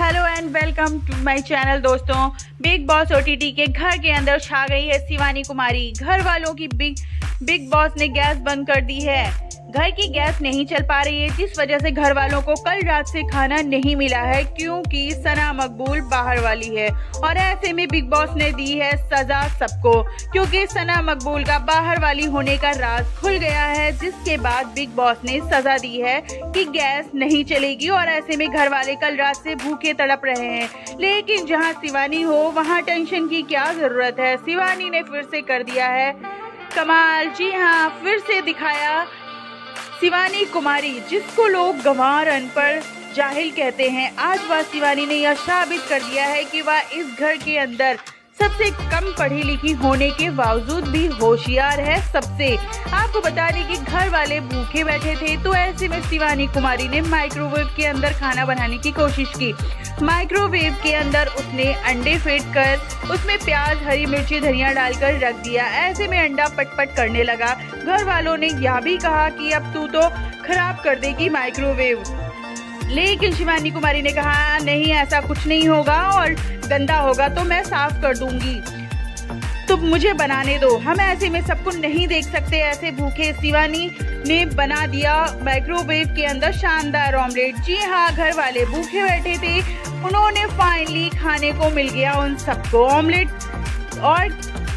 Hello and welcome to my channel दोस्तों। Bigg Boss OTT के घर के अंदर छा गई है शिवानी कुमारी। घर वालों की बिग बिग बॉस ने गैस बंद कर दी है। घर की गैस नहीं चल पा रही है, जिस वजह से घर वालों को कल रात से खाना नहीं मिला है, क्योंकि सना मकबूल बाहर वाली है। और ऐसे में बिग बॉस ने दी है सजा सबको, क्योंकि सना मकबूल का बाहर वाली होने का राज खुल गया है, जिसके बाद बिग बॉस ने सजा दी है कि गैस नहीं चलेगी और ऐसे में घर वाले कल रात से भूखे तड़प रहे हैं। लेकिन जहाँ शिवानी हो, वहाँ टेंशन की क्या ज़रूरत है? शिवानी ने फिर से कर दिया है। कमाल! जी हाँ फिर से दिखाया शिवानी कुमारी, जिसको लोग गंवार अनपढ़ जाहिल कहते हैं। आज वह शिवानी ने यह साबित कर दिया है कि वह इस घर के अंदर सबसे कम पढ़ी लिखी होने के बावजूद भी होशियार है सबसे। आपको बता दें कि घर वाले भूखे बैठे थे तो ऐसे में शिवानी कुमारी ने माइक्रोवेव के अंदर खाना बनाने की कोशिश की। माइक्रोवेव के अंदर उसने अंडे फेंट कर, उसमें प्याज, हरी मिर्ची, धनिया डालकर रख दिया। ऐसे में अंडा पटपट करने लगा। घर वालों ने यह भी कहा कि अब तू तो खराब कर देगी माइक्रोवेव। लेकिन शिवानी कुमारी ने कहा, नहीं, ऐसा कुछ नहीं होगा और गंदा होगा तो मैं साफ़ कर दूँगी। तो मुझे बनाने दो। हम ऐसे में सबको नहीं देख सकते, ऐसे भूखे शिवानी ने बना दिया माइक्रोवेव के अंदर शानदार ऑमलेट जी हाँ घर वाले भूखे बैठे थे। उन्होंने फाइनली खाने को मिल गया उन सबको ऑमलेट और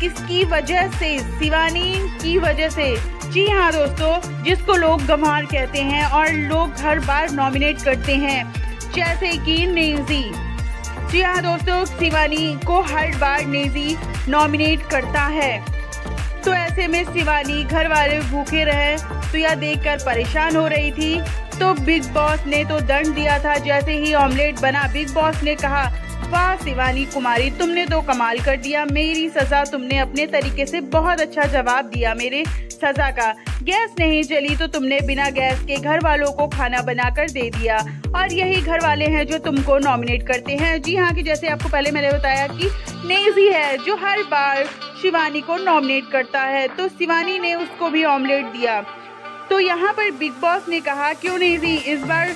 किसकी वजह से शिवानी की वजह से? जी हाँ दोस्तों, जिसको लोग गंवार कहते हैं और लोग हर बार नॉमिनेट करते हैं, जैसे कि नेजी। जी हाँ दोस्तों शिवानी को हर बार नेजी नॉमिनेट करता है। तो ऐसे में शिवानी घर वाले भूखे रहे तो यह देखकर परेशान हो रही थी। तो बिग बॉस ने तो दंड दिया था, जैसे ही ऑमलेट बना, बिग बॉस ने कहा वाह शिवानी कुमारी, तुमने तो कमाल कर दिया। मेरी सजा तुमने अपने तरीके से बहुत अच्छा जवाब दिया मेरे सजा का। गैस नहीं जली तो तुमने बिना गैस के घर वालों को खाना बनाकर दे दिया। और यही घर वाले हैं जो तुमको नॉमिनेट करते हैं। जी हाँ कि जैसे आपको पहले मैंने बताया कि नेजी है जो हर बार शिवानी को नॉमिनेट करता है तो शिवानी ने उसको भी ऑमलेट दिया। तो यहाँ पर बिग बॉस ने कहा, क्यों नेजी इस बार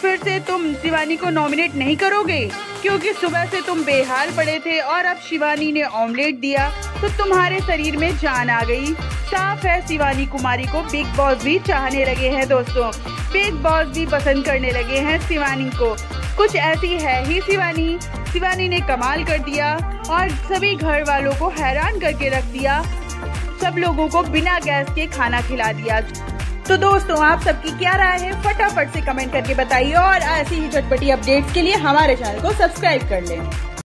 फिर से तुम शिवानी को नॉमिनेट नहीं करोगे? क्योंकि सुबह से तुम बेहाल पड़े थे और अब शिवानी ने ऑमलेट दिया तो तुम्हारे शरीर में जान आ गई। साफ़ है, शिवानी कुमारी को बिग बॉस भी चाहने लगे हैं दोस्तों। बिग बॉस भी पसंद करने लगे हैं शिवानी को। कुछ ऐसी है ही शिवानी। शिवानी ने कमाल कर दिया और सभी घर वालों को हैरान करके रख दिया। सब लोगों को बिना गैस के खाना खिला दिया। तो दोस्तों, आप सबकी क्या राय है? फटाफट से कमेंट करके बताइए और ऐसी ही झटपटी अपडेट्स के लिए हमारे चैनल को सब्सक्राइब कर लें।